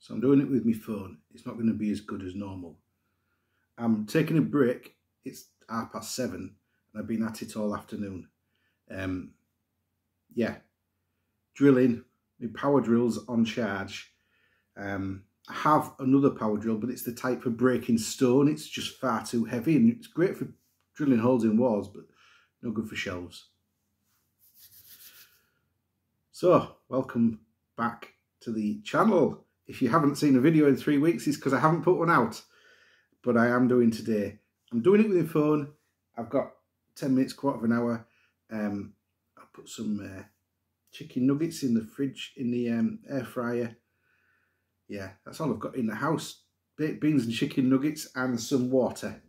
So I'm doing it with my phone. It's not going to be as good as normal. I'm taking a break. It's half past seven and I've been at it all afternoon. Um, yeah, drilling, my power drill's on charge. Um, I have another power drill, but it's the type for breaking stone. It's just far too heavy and it's great for drilling holes in walls, but no good for shelves. So, welcome back to the channel. If you haven't seen a video in three weeks, it's because I haven't put one out, but I am doing today. I'm doing it with my phone. I've got 10 minutes, quarter of an hour. Um, I put some uh, chicken nuggets in the fridge, in the um, air fryer. Yeah, that's all I've got in the house. Baked beans and chicken nuggets and some water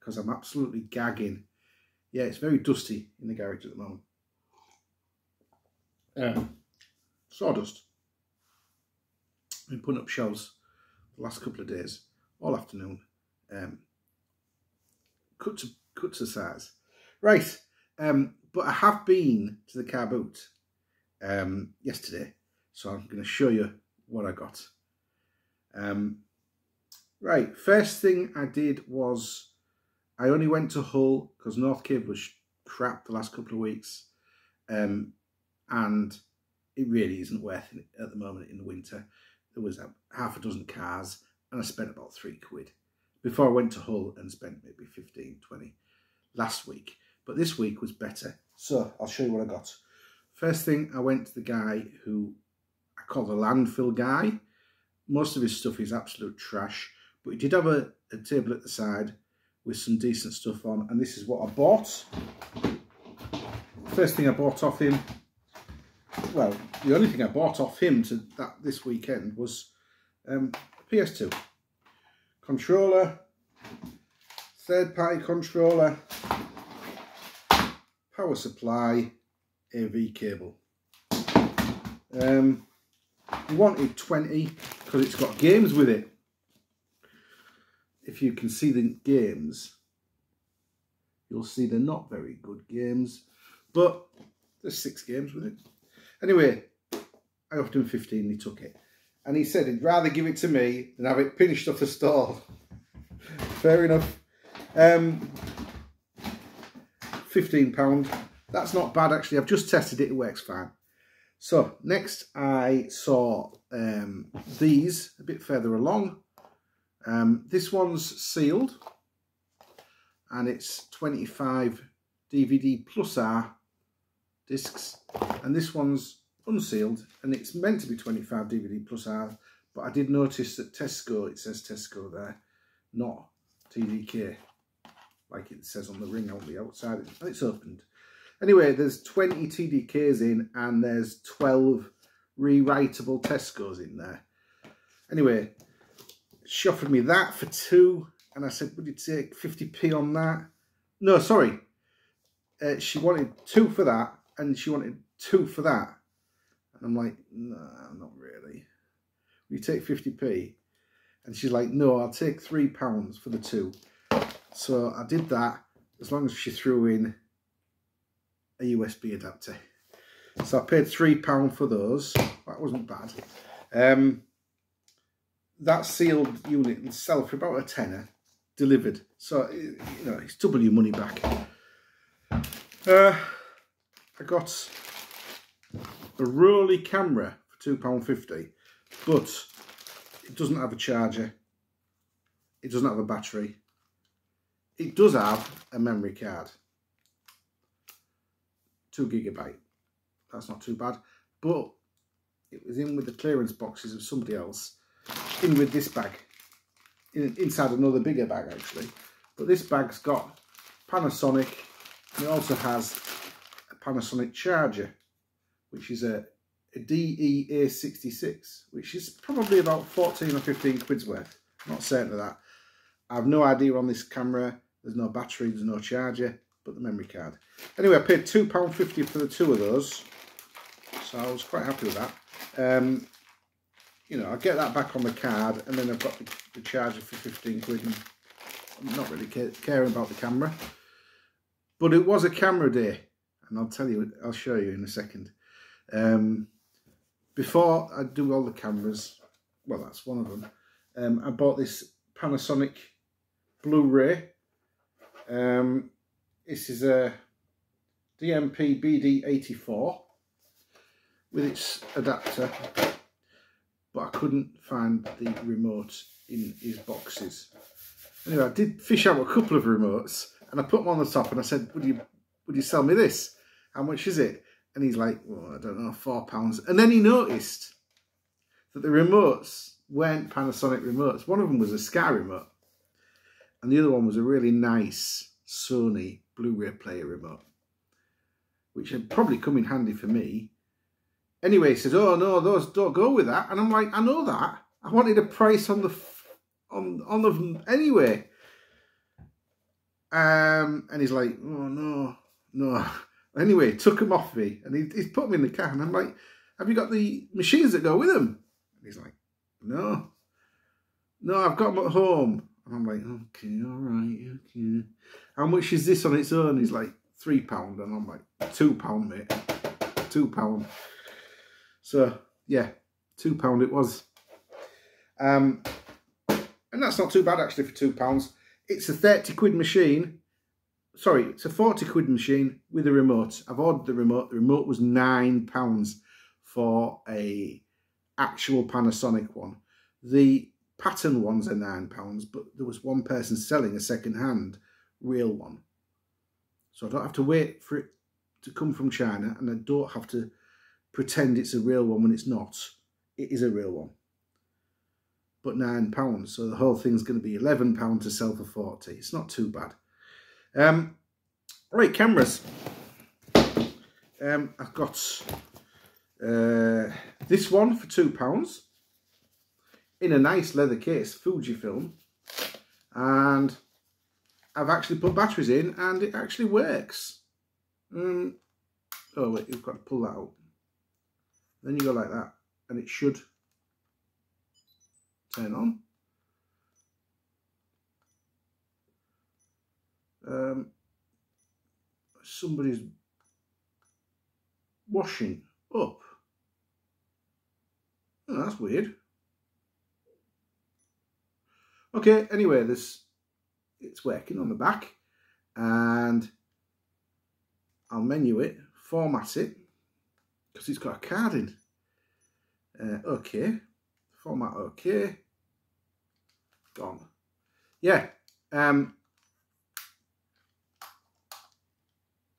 because I'm absolutely gagging. Yeah, it's very dusty in the garage at the moment. Um, sawdust. Been putting up shelves the last couple of days, all afternoon. Um, cut to cut to size. Right, um, but I have been to the car boot um, yesterday, so I'm going to show you what I got. Um, right, first thing I did was I only went to Hull because North Cave was crap the last couple of weeks, um, and it really isn't worth it at the moment in the winter. There was a, half a dozen cars, and I spent about three quid before I went to Hull and spent maybe 15, 20 last week. But this week was better. So I'll show you what I got. First thing, I went to the guy who I call the landfill guy. Most of his stuff is absolute trash, but he did have a, a table at the side with some decent stuff on, and this is what I bought. First thing I bought off him, well, the only thing I bought off him to that this weekend was um, PS2 controller, third party controller, power supply, AV cable. Um, we wanted 20 because it's got games with it. If you can see the games, you'll see they're not very good games, but there's six games with it. Anyway, I offered him 15, he took it. And he said he'd rather give it to me than have it finished off the stall. Fair enough. Um, £15. That's not bad actually. I've just tested it, it works fine. So next I saw um, these a bit further along. Um, this one's sealed and it's 25 DVD plus R discs and this one's unsealed and it's meant to be 25 DVD plus R but I did notice that Tesco, it says Tesco there, not TDK like it says on the ring on the outside. and It's opened. Anyway, there's 20 TDKs in and there's 12 rewritable Tesco's in there. Anyway, she offered me that for two and I said, would you take 50p on that? No, sorry. Uh, she wanted two for that and she wanted two for that. And I'm like, no, not really. You take 50p? And she's like, no, I'll take three pounds for the two. So I did that as long as she threw in a USB adapter. So I paid £3 for those. That wasn't bad. Um, that sealed unit will sell for about a tenner delivered. So, you know, it's double your money back. Uh, I got a Rollei camera for £2.50, but it doesn't have a charger. It doesn't have a battery. It does have a memory card. Two gigabyte. That's not too bad. But it was in with the clearance boxes of somebody else. In with this bag. In, inside another bigger bag actually. But this bag's got Panasonic. It also has Panasonic charger. Which is a, a DEA66. Which is probably about 14 or 15 quid's worth. I'm not certain of that. I have no idea on this camera there's no battery, there's no charger, but the memory card. Anyway, I paid £2.50 for the two of those. So I was quite happy with that. Um, you know, I get that back on the card and then I've got the, the charger for 15 quid and I'm not really caring about the camera. But it was a camera day and I'll tell you, I'll show you in a second. Um, before I do all the cameras, well, that's one of them. Um, I bought this Panasonic Blu-ray. Um, this is a DMP BD84 with its adapter, but I couldn't find the remote in his boxes. Anyway, I did fish out a couple of remotes and I put them on the top and I said, would you, would you sell me this? How much is it? And he's like, well, I don't know, four pounds. And then he noticed that the remotes weren't Panasonic remotes. One of them was a Sky remote and the other one was a really nice Sony Blu-ray player remote, which had probably come in handy for me. Anyway, he says, oh no, those don't go with that. And I'm like, I know that. I wanted a price on the on on them anyway. Um, and he's like, oh no, no. Anyway, took them off me and he, he's put them in the car. And I'm like, have you got the machines that go with them? And he's like, no. No, I've got them at home. And I'm like, okay, all right, okay. How much is this on its own? He's like, three pound. And I'm like, two pound, mate. Two pound. So, yeah, two pound it was. Um, and that's not too bad actually for two pounds. It's a 30 quid machine. Sorry, it's a 40 quid machine with a remote. I've ordered the remote. The remote was nine pounds for a actual Panasonic one. The pattern ones are nine pounds, but there was one person selling a second hand real one. So I don't have to wait for it to come from China and I don't have to pretend it's a real one when it's not. It is a real one. But nine pounds, so the whole thing's going to be eleven pound to sell for forty. It's not too bad. Um, right, cameras. Um, I've got uh, this one for two pounds in a nice leather case, Fujifilm, and I've actually put batteries in and it actually works. Um, oh wait, you've got to pull that out. Then you go like that and it should turn on. Um, somebody's washing up. Oh, that's weird. Okay, anyway, this it's working on the back and I'll menu it, format it, because it's got a card in. Uh, okay, format okay, gone. Yeah, um,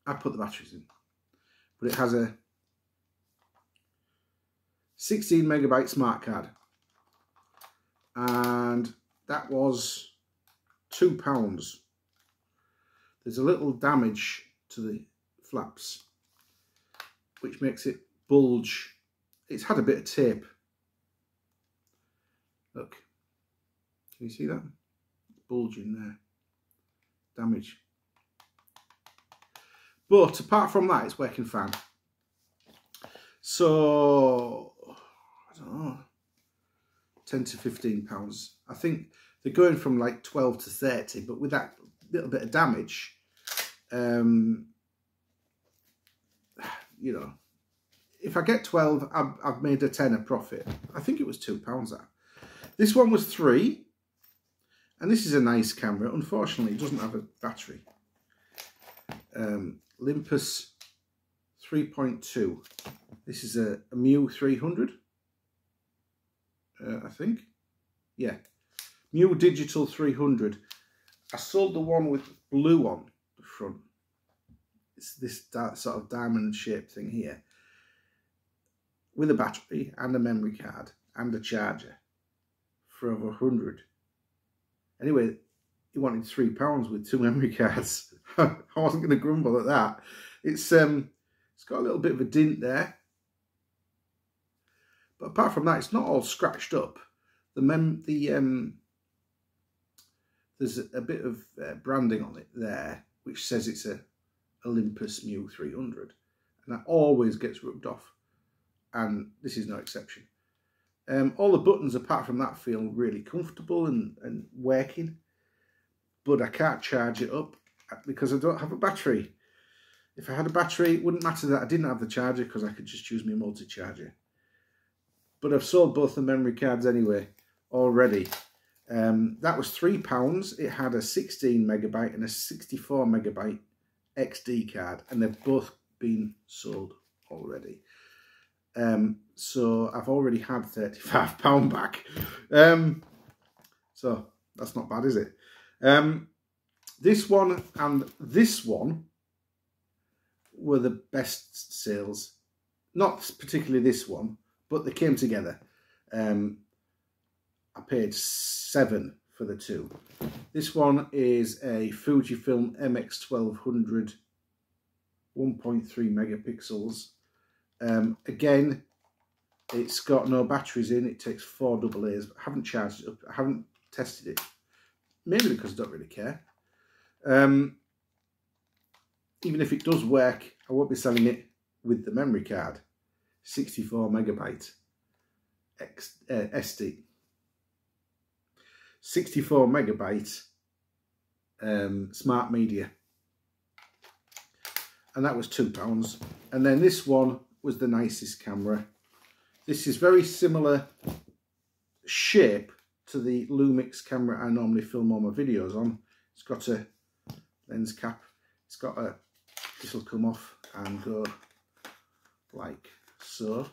I put the batteries in, but it has a 16 megabyte smart card and that was two pounds. There's a little damage to the flaps, which makes it bulge. It's had a bit of tape. Look, can you see that? Bulging there. Damage. But apart from that, it's working fine. So, I don't know, 10 to 15 pounds. I think they're going from like 12 to 30, but with that little bit of damage, um, you know, if I get 12, I've, I've made a tenner profit. I think it was two pounds that. This one was three, and this is a nice camera. Unfortunately, it doesn't have a battery. Um, Olympus 3.2. This is a, a Mju 300, uh, I think. Yeah, New Digital 300. I sold the one with blue on the front. It's this sort of diamond shaped thing here. With a battery and a memory card and a charger for over 100. Anyway, he wanted three pounds with two memory cards. I wasn't going to grumble at that. It's um, it's got a little bit of a dint there. But apart from that, it's not all scratched up. The mem the um there's a, bit of uh, branding on it there, which says it's a Olympus Mju 300. And that always gets rubbed off. And this is no exception. Um, all the buttons, apart from that, feel really comfortable and, and working. But I can't charge it up because I don't have a battery. If I had a battery, it wouldn't matter that I didn't have the charger because I could just use my multi-charger. but I've sold both the memory cards anyway already. Um, that was £3. It had a 16 megabyte and a 64 megabyte XD card, and they've both been sold already. Um, so I've already had £35 back. Um, so that's not bad, is it? Um, this one and this one were the best sales. Not particularly this one, but they came together. Um, I paid seven for the two. This one is a Fujifilm MX1200 1.3 megapixels. Um, again, it's got no batteries in. It takes four double A's. I haven't charged it up. I haven't tested it. Maybe because I don't really care. Um, even if it does work, I won't be selling it with the memory card. 64 megabyte X, uh, SD. 64 megabyte um, smart media. And that was £2. And then this one was the nicest camera. This is very similar shape to the Lumix camera I normally film all my videos on. It's got a lens cap. It's got a, this will come off and go like so,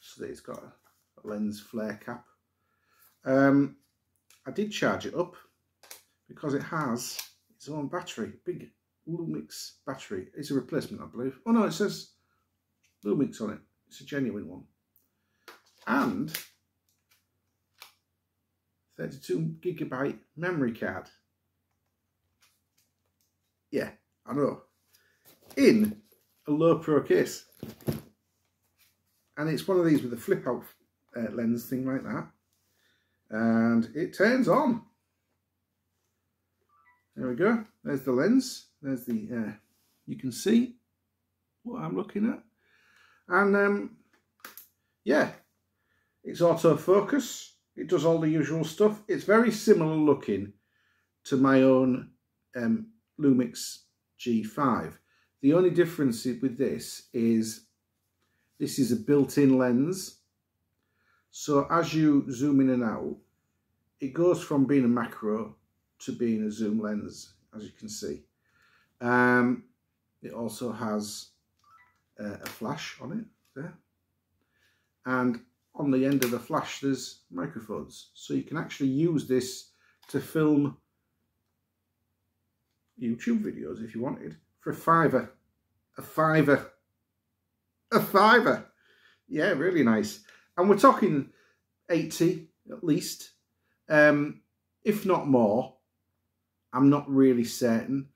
so that it's got a lens flare cap. Um, I did charge it up because it has its own battery, big Lumix battery. It's a replacement, I believe. Oh no, it says Lumix on it. It's a genuine one. And 32 gigabyte memory card. Yeah, I know. In a Lowepro case. And it's one of these with a flip out uh, lens thing like that and it turns on. There we go. There's the lens. There's the, uh, you can see what I'm looking at. And um, yeah, it's autofocus. It does all the usual stuff. It's very similar looking to my own um, Lumix G5. The only difference with this is this is a built-in lens so as you zoom in and out, it goes from being a macro to being a zoom lens, as you can see. Um, it also has uh, a flash on it there. And on the end of the flash, there's microphones. So you can actually use this to film YouTube videos if you wanted for a fiver. A fiver. A fiver. Yeah, really nice and we're talking 80 at least, um, if not more. I'm not really certain.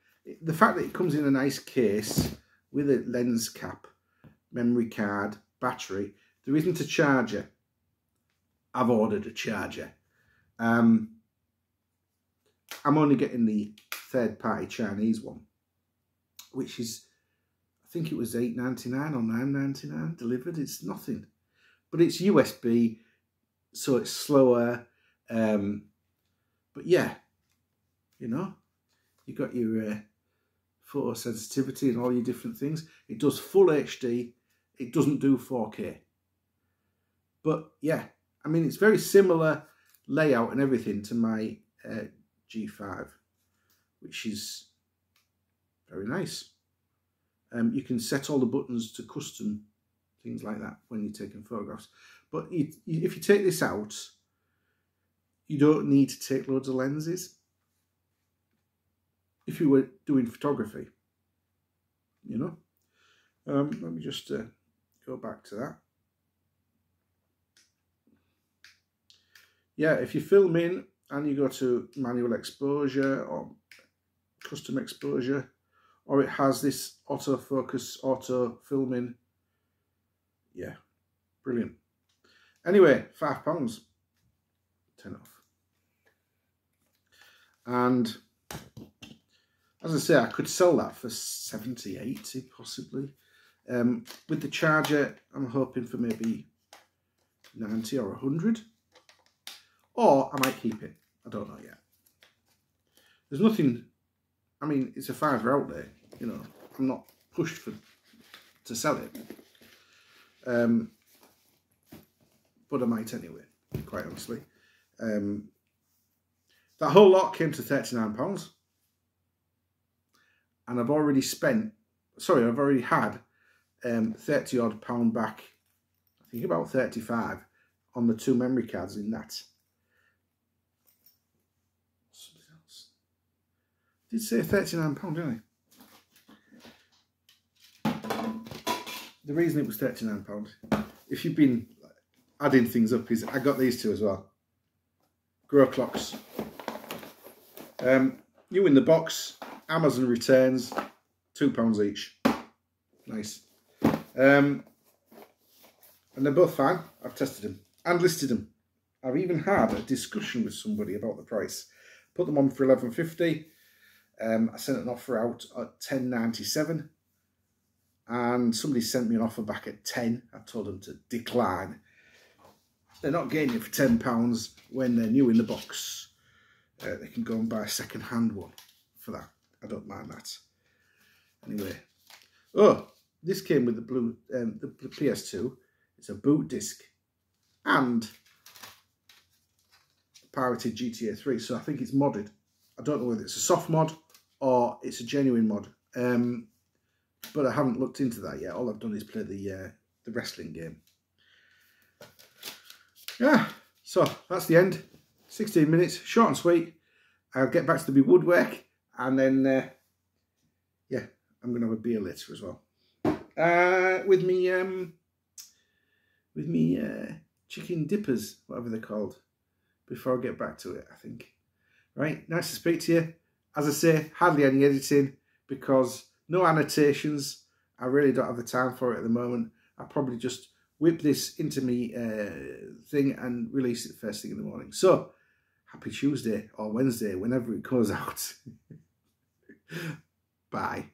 The fact that it comes in a nice case with a lens cap, memory card, battery, there isn't a charger. I've ordered a charger. Um, I'm only getting the third party Chinese one, which is, I think it was eight ninety nine or nine ninety nine delivered. It's nothing but it's USB, so it's slower. Um, but yeah, you know, you got your uh, photo sensitivity and all your different things. It does full HD. It doesn't do 4K. But yeah, I mean, it's very similar layout and everything to my uh, G5, which is very nice. Um, you can set all the buttons to custom things like that when you're taking photographs. But you, if you take this out, you don't need to take loads of lenses. If you were doing photography, you know. Um, let me just uh, go back to that. Yeah, if you film in and you go to manual exposure or custom exposure, or it has this autofocus, auto filming yeah, brilliant. Anyway, five pounds, ten off. And as I say, I could sell that for 70, 80 possibly. Um, with the charger, I'm hoping for maybe 90 or 100. Or I might keep it. I don't know yet. There's nothing, I mean, it's a fiver out there, you know. I'm not pushed for to sell it. Um, but I might anyway, quite honestly. Um, that whole lot came to £39. And I've already spent, sorry, I've already had um, 30 odd pound back, I think about 35 on the two memory cards in that. Something else. Did say £39, didn't I? The reason it was £39, if you've been adding things up, is I got these two as well. Gro clocks. Um, new in the box, Amazon returns, £2 each. Nice. Um, and they're both fine. I've tested them and listed them. I've even had a discussion with somebody about the price. Put them on for eleven fifty. Um, I sent an offer out at ten ninety seven, and somebody sent me an offer back at ten. I told them to decline. They're not getting it for ten pounds when they're new in the box. Uh, they can go and buy a second hand one for that. I don't mind that. Anyway, oh, this came with the blue um, the PS2. It's a boot disc and pirated GTA 3. So I think it's modded. I don't know whether it's a soft mod or it's a genuine mod. Um, but I haven't looked into that yet. All I've done is play the uh, the wrestling game. Yeah, so that's the end. 16 minutes, short and sweet. I'll get back to the woodwork and then, uh, yeah, I'm going to have a beer later as well. Uh, with me, um, with me uh, chicken dippers, whatever they're called, before I get back to it, I think. Right, nice to speak to you. As I say, hardly any editing because no annotations. I really don't have the time for it at the moment. I'll probably just whip this into me uh, thing and release it first thing in the morning. So, happy Tuesday or Wednesday, whenever it goes out. Bye.